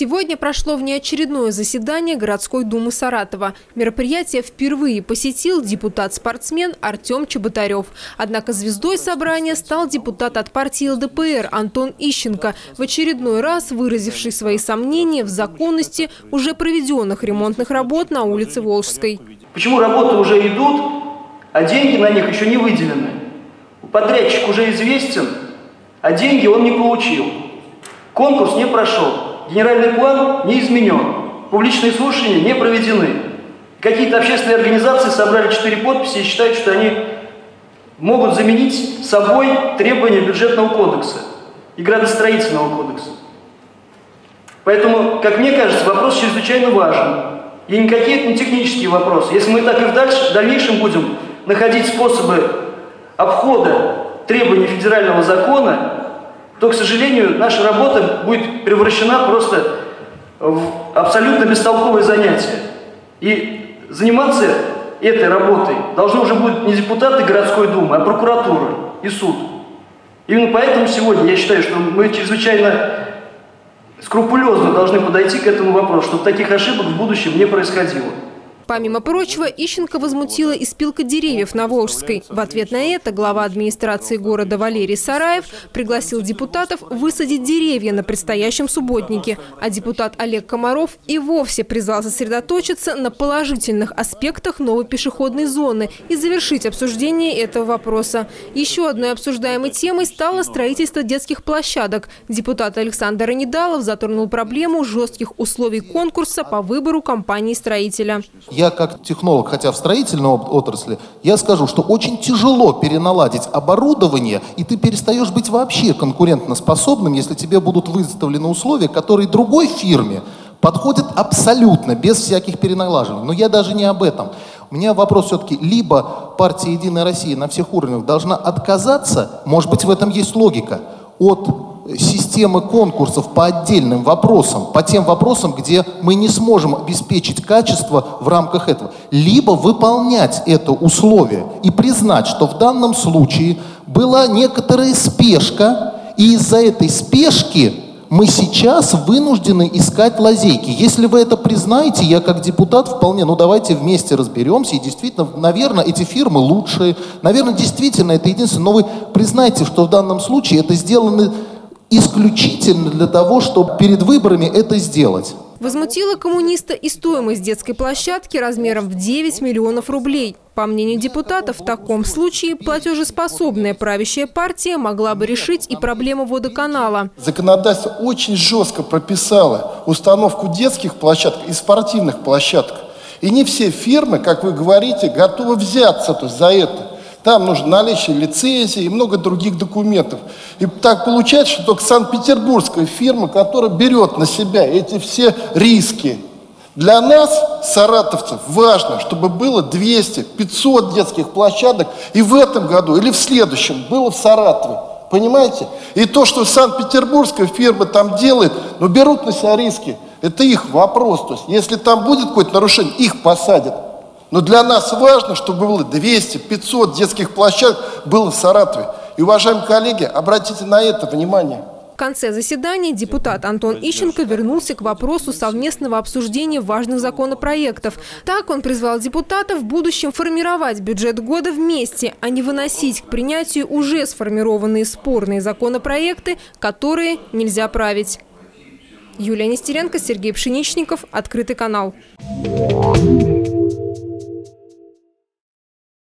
Сегодня прошло внеочередное заседание городской думы Саратова. Мероприятие впервые посетил депутат-спортсмен Артем Чеботарев. Однако звездой собрания стал депутат от партии ЛДПР Антон Ищенко, в очередной раз выразивший свои сомнения в законности уже проведенных ремонтных работ на улице Волжской. Почему работы уже идут, а деньги на них еще не выделены? Подрядчик уже известен, а деньги он не получил. Конкурс не прошел. Генеральный план не изменен, публичные слушания не проведены. Какие-то общественные организации собрали четыре подписи и считают, что они могут заменить собой требования бюджетного кодекса и градостроительного кодекса. Поэтому, как мне кажется, вопрос чрезвычайно важен. И никакие это не технические вопросы. Если мы так и в, дальнейшем будем находить способы обхода требований федерального закона, то, к сожалению, наша работа будет превращена просто в абсолютно бестолковое занятие. И заниматься этой работой должны уже будут не депутаты городской думы, а прокуратура и суд. Именно поэтому сегодня я считаю, что мы чрезвычайно скрупулезно должны подойти к этому вопросу, чтобы таких ошибок в будущем не происходило. Помимо прочего, Ищенко возмутила и спилка деревьев на Волжской. В ответ на это глава администрации города Валерий Сараев пригласил депутатов высадить деревья на предстоящем субботнике. А депутат Олег Комаров и вовсе призвал сосредоточиться на положительных аспектах новой пешеходной зоны и завершить обсуждение этого вопроса. Еще одной обсуждаемой темой стало строительство детских площадок. Депутат Александр Анидалов затронул проблему жестких условий конкурса по выбору компании-строителя я как технолог, хотя в строительной отрасли, я скажу, что очень тяжело переналадить оборудование, и ты перестаешь быть вообще конкурентоспособным, если тебе будут выставлены условия, которые другой фирме подходят абсолютно, без всяких переналаживаний. Но я даже не об этом. У меня вопрос все-таки, либо партия «Единая Россия» на всех уровнях должна отказаться, может быть, в этом есть логика, от системы конкурсов по отдельным вопросам, по тем вопросам, где мы не сможем обеспечить качество в рамках этого. Либо выполнять это условие и признать, что в данном случае была некоторая спешка, и из-за этой спешки мы сейчас вынуждены искать лазейки. Если вы это признаете, я как депутат вполне, ну давайте вместе разберемся. И действительно, наверное, эти фирмы лучшие. Наверное, действительно это единственное. Но вы признайте, что в данном случае это сделано исключительно для того, чтобы перед выборами это сделать. Возмутила коммуниста и стоимость детской площадки размером в 9 миллионов рублей. По мнению депутатов, в таком случае платежеспособная правящая партия могла бы решить и проблему водоканала. Законодательство очень жестко прописало установку детских площадок и спортивных площадок. И не все фирмы, как вы говорите, готовы взяться то за это. Там нужно наличие лицензии и много других документов. И так получается, что только Санкт-Петербургская фирма, которая берет на себя эти все риски. Для нас, саратовцев, важно, чтобы было 200, 500 детских площадок и в этом году или в следующем было в Саратове. Понимаете? И то, что Санкт-Петербургская фирма там делает, ну берут на себя риски. Это их вопрос. То есть, если там будет какое-то нарушение, их посадят. Но для нас важно, чтобы было 200, 500 детских площадок было в Саратове. И, уважаемые коллеги, обратите на это внимание. В конце заседания депутат Антон Ищенко вернулся к вопросу совместного обсуждения важных законопроектов. Так он призвал депутатов в будущем формировать бюджет года вместе, а не выносить к принятию уже сформированные спорные законопроекты, которые нельзя править. Юлия Нестеренко, Сергей Пшеничников. Открытый канал.